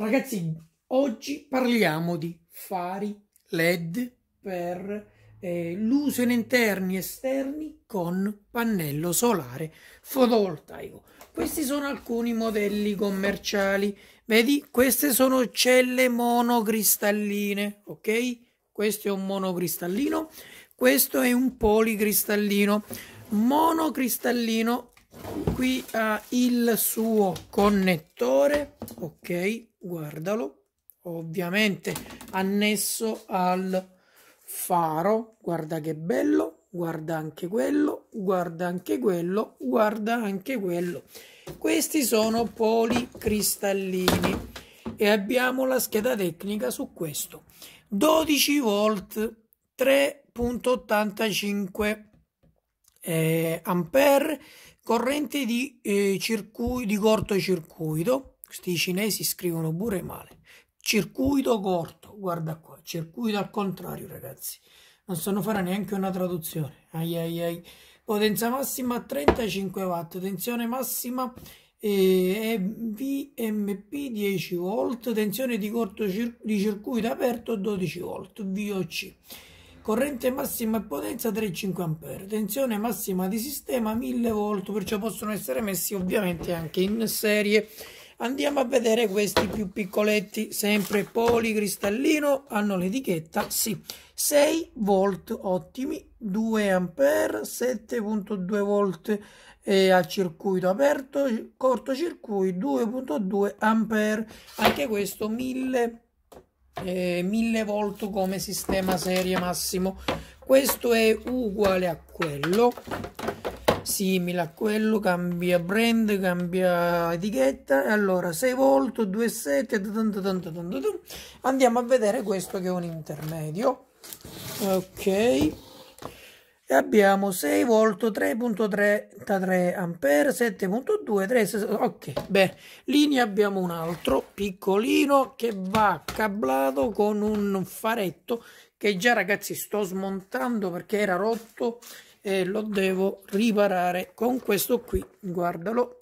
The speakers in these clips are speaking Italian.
Ragazzi, oggi parliamo di fari LED per eh, l'uso in interni e esterni con pannello solare fotovoltaico. Questi sono alcuni modelli commerciali. Vedi, queste sono celle monocristalline, ok? Questo è un monocristallino, questo è un policristallino. Monocristallino qui ha il suo connettore ok guardalo. Ovviamente annesso al faro. Guarda che bello. Guarda anche quello. Guarda anche quello. Guarda anche quello. Questi sono policristallini. E abbiamo la scheda tecnica su questo. 12 volt 3.85 eh, ampere corrente di, eh, di cortocircuito, questi cinesi scrivono pure male, circuito corto, guarda qua, circuito al contrario ragazzi, non sanno fare neanche una traduzione, ai ai ai, potenza massima 35 watt, tensione massima eh, VMP 10 volt, tensione di cortocircuito di circuito aperto 12 volt, VOC corrente massima e potenza 3,5 A, tensione massima di sistema 1000 volt, perciò possono essere messi ovviamente anche in serie. Andiamo a vedere questi più piccoletti, sempre policristallino, hanno l'etichetta, sì, 6 volt ottimi, 2 A, 7.2 volt eh, a circuito aperto, cortocircuito 2.2 A, anche questo 1000 volt eh, 1000 volt come sistema serie massimo. Questo è uguale a quello simile a quello cambia brand cambia etichetta allora 6 volt 2,7 andiamo a vedere questo che è un intermedio. Ok. E abbiamo 6 volt 3.33 ampere 7.2 3 ok bene. Lì ne abbiamo un altro piccolino che va cablato con un faretto che già ragazzi sto smontando perché era rotto e lo devo riparare con questo qui. Guardalo.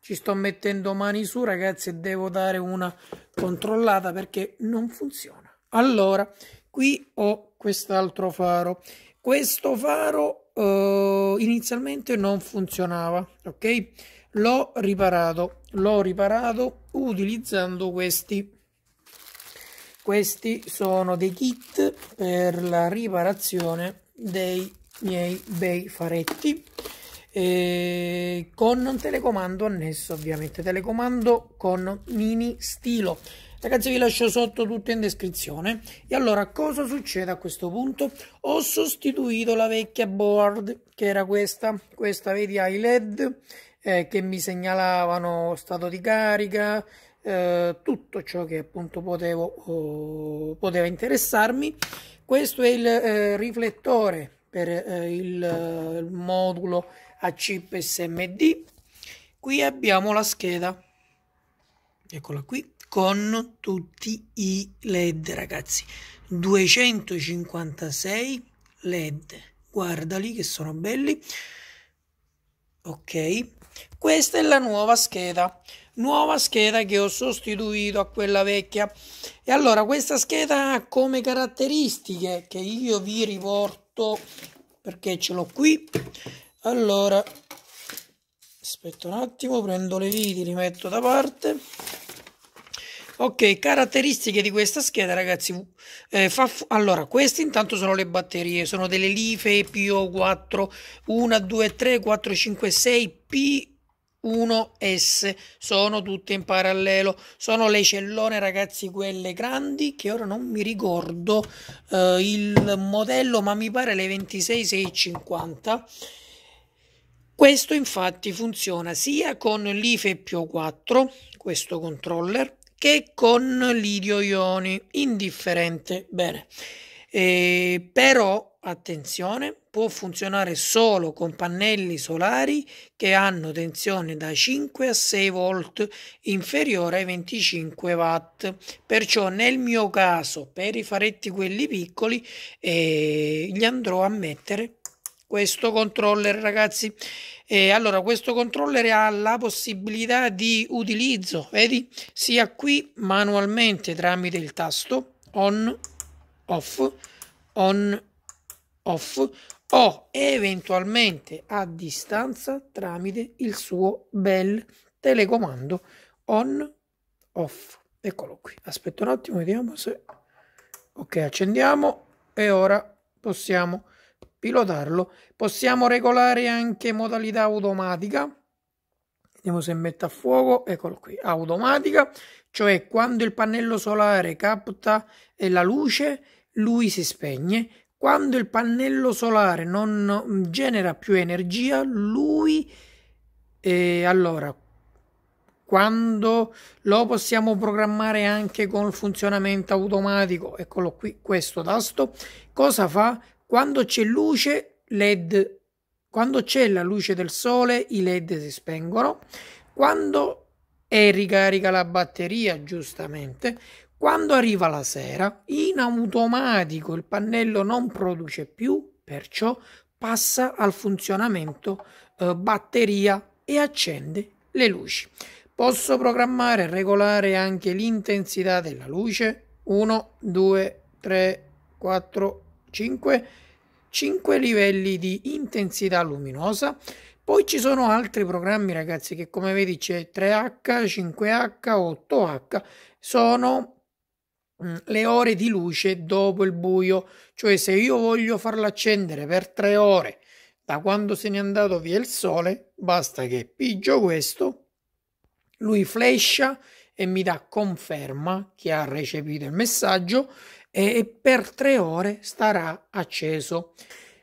Ci sto mettendo mani su ragazzi e devo dare una controllata perché non funziona. Allora qui ho quest'altro faro. Questo faro uh, inizialmente non funzionava ok? L'ho riparato. L'ho riparato utilizzando questi. Questi sono dei kit per la riparazione dei miei bei faretti. Eh, con un telecomando annesso ovviamente. Telecomando con mini stilo. Ragazzi vi lascio sotto tutto in descrizione. E allora cosa succede a questo punto? Ho sostituito la vecchia board che era questa, questa vedi i led eh, che mi segnalavano stato di carica, eh, tutto ciò che appunto potevo, oh, poteva interessarmi. Questo è il eh, riflettore per eh, il, il modulo a chip SMD. Qui abbiamo la scheda, eccola qui con tutti i led ragazzi. 256 led. Guardali che sono belli. Ok questa è la nuova scheda. Nuova scheda che ho sostituito a quella vecchia. E allora questa scheda ha come caratteristiche che io vi riporto perché ce l'ho qui. Allora aspetta un attimo prendo le viti li metto da parte Ok, caratteristiche di questa scheda, ragazzi. Eh, allora, queste intanto sono le batterie, sono delle Life PO4 1, 2, 3, 4, 5, 6 P1S. Sono tutte in parallelo. Sono le cellone, ragazzi, quelle grandi che ora non mi ricordo eh, il modello, ma mi pare le 26650. Questo infatti funziona sia con l'IFE PO4, questo controller, che con lidio ioni indifferente bene. Eh, però attenzione può funzionare solo con pannelli solari che hanno tensione da 5 a 6 volt inferiore ai 25 watt. Perciò nel mio caso per i faretti quelli piccoli eh, gli andrò a mettere questo controller ragazzi. E allora questo controller ha la possibilità di utilizzo vedi? Sia qui manualmente tramite il tasto on off on off o eventualmente a distanza tramite il suo bel telecomando on off. Eccolo qui. Aspetta un attimo vediamo se ok accendiamo e ora possiamo pilotarlo possiamo regolare anche modalità automatica. Vediamo se mette a fuoco eccolo qui automatica cioè quando il pannello solare capta la luce lui si spegne. Quando il pannello solare non genera più energia lui eh, allora quando lo possiamo programmare anche con funzionamento automatico eccolo qui questo tasto cosa fa quando c'è luce led. Quando c'è la luce del sole i led si spengono. Quando è ricarica la batteria giustamente. Quando arriva la sera in automatico il pannello non produce più perciò passa al funzionamento eh, batteria e accende le luci. Posso programmare e regolare anche l'intensità della luce. 1, 2, 3, 4, 5. 5 livelli di intensità luminosa. Poi ci sono altri programmi, ragazzi, che come vedi c'è 3H, 5H, 8H. Sono mm, le ore di luce dopo il buio. Cioè se io voglio farlo accendere per 3 ore da quando se n'è andato via il sole, basta che pigio questo lui flasha e mi dà conferma che ha recepito il messaggio e per tre ore starà acceso.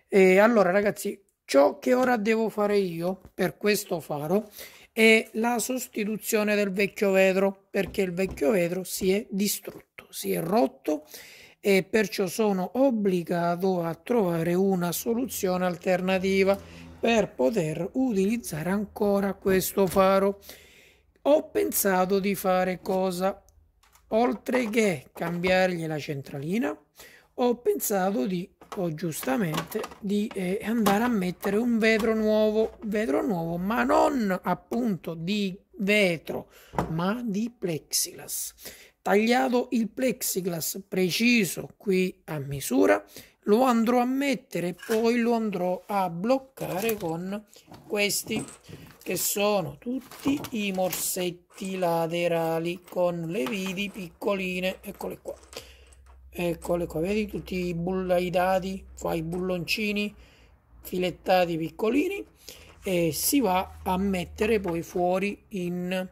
E allora ragazzi, ciò che ora devo fare io per questo faro è la sostituzione del vecchio vetro perché il vecchio vetro si è distrutto, si è rotto e perciò sono obbligato a trovare una soluzione alternativa per poter utilizzare ancora questo faro ho pensato di fare cosa? Oltre che cambiargli la centralina, ho pensato di, o giustamente, di eh, andare a mettere un vetro nuovo, vetro nuovo, ma non appunto di vetro, ma di plexiglass. Tagliato il plexiglass preciso qui a misura, lo andrò a mettere e poi lo andrò a bloccare con questi che sono tutti i morsetti laterali con le viti piccoline. Eccole qua. Eccole qua. Vedi tutti i bullaidati fa i bulloncini filettati piccolini e si va a mettere poi fuori in,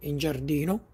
in giardino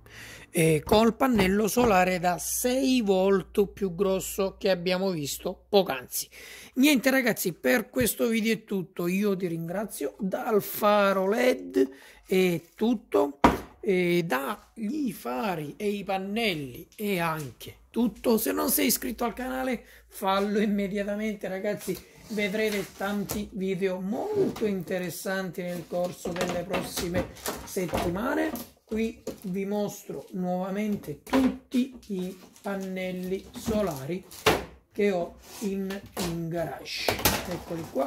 eh, col pannello solare da 6 volt più grosso che abbiamo visto poc'anzi. Niente ragazzi, per questo video è tutto. Io ti ringrazio dal faro LED è tutto e dagli fari e i pannelli e anche tutto. Se non sei iscritto al canale, fallo immediatamente ragazzi. Vedrete tanti video molto interessanti nel corso delle prossime settimane qui vi mostro nuovamente tutti i pannelli solari che ho in, in garage. Eccoli qua.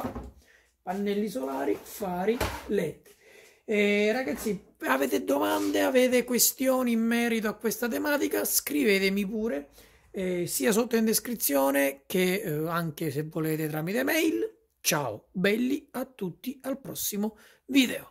Pannelli solari fari led. E ragazzi avete domande avete questioni in merito a questa tematica scrivetemi pure eh, sia sotto in descrizione che eh, anche se volete tramite mail. Ciao belli a tutti al prossimo video